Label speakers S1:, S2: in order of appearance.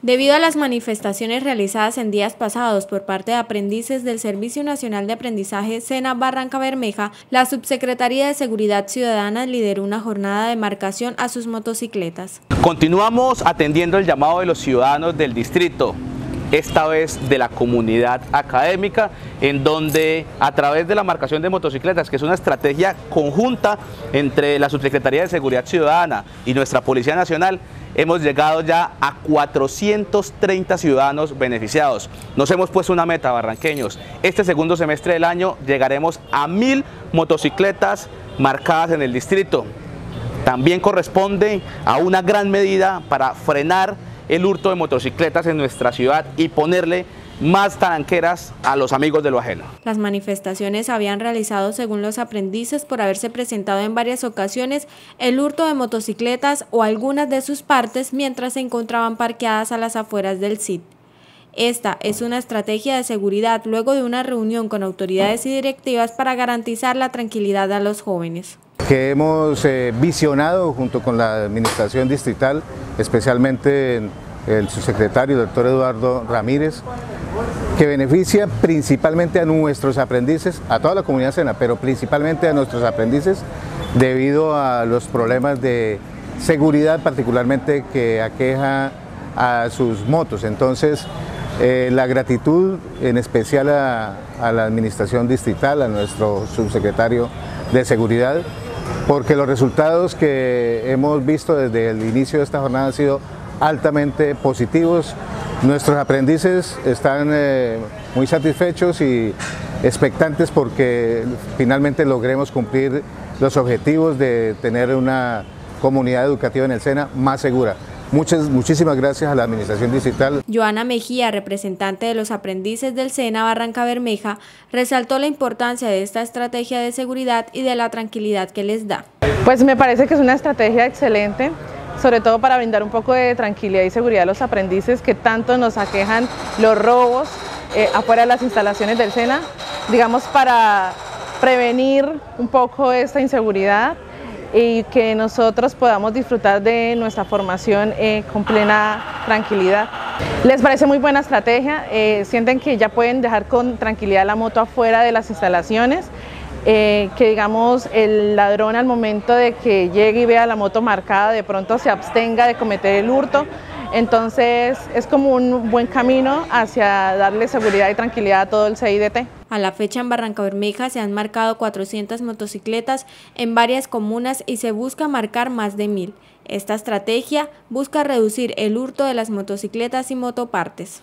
S1: Debido a las manifestaciones realizadas en días pasados por parte de aprendices del Servicio Nacional de Aprendizaje SENA Barranca Bermeja, la Subsecretaría de Seguridad Ciudadana lideró una jornada de marcación a sus motocicletas.
S2: Continuamos atendiendo el llamado de los ciudadanos del distrito esta vez de la comunidad académica, en donde a través de la marcación de motocicletas, que es una estrategia conjunta entre la Subsecretaría de Seguridad Ciudadana y nuestra Policía Nacional, hemos llegado ya a 430 ciudadanos beneficiados. Nos hemos puesto una meta, barranqueños. Este segundo semestre del año llegaremos a mil motocicletas marcadas en el distrito. También corresponde a una gran medida para frenar el hurto de motocicletas en nuestra ciudad y ponerle más taranqueras a los amigos de lo ajeno.
S1: Las manifestaciones habían realizado, según los aprendices, por haberse presentado en varias ocasiones el hurto de motocicletas o algunas de sus partes mientras se encontraban parqueadas a las afueras del SIT. Esta es una estrategia de seguridad luego de una reunión con autoridades y directivas para garantizar la tranquilidad a los jóvenes
S3: que hemos eh, visionado junto con la administración distrital, especialmente el subsecretario, el doctor Eduardo Ramírez, que beneficia principalmente a nuestros aprendices, a toda la comunidad sena, pero principalmente a nuestros aprendices debido a los problemas de seguridad particularmente que aqueja a sus motos. Entonces, eh, la gratitud en especial a, la administración distrital, a nuestro subsecretario de seguridad, porque los resultados que hemos visto desde el inicio de esta jornada han sido altamente positivos. Nuestros aprendices están eh, muy satisfechos y expectantes porque finalmente logremos cumplir los objetivos de tener una comunidad educativa en el SENA más segura. Muchas, muchísimas gracias a la Administración Digital.
S1: Joana Mejía, representante de los aprendices del SENA Barranca Bermeja, resaltó la importancia de esta estrategia de seguridad y de la tranquilidad que les da.
S4: Pues me parece que es una estrategia excelente, sobre todo para brindar un poco de tranquilidad y seguridad a los aprendices que tanto nos aquejan los robos eh, afuera de las instalaciones del SENA, digamos para prevenir un poco esta inseguridad y que nosotros podamos disfrutar de nuestra formación eh, con plena tranquilidad. Les parece muy buena estrategia, eh, sienten que ya pueden dejar con tranquilidad la moto afuera de las instalaciones, eh, que digamos el ladrón al momento de que llegue y vea la moto marcada de pronto se abstenga de cometer el hurto, entonces es como un buen camino hacia darle seguridad y tranquilidad a todo el CIDT.
S1: A la fecha en Barranca Bermeja se han marcado 400 motocicletas en varias comunas y se busca marcar más de mil. Esta estrategia busca reducir el hurto de las motocicletas y motopartes.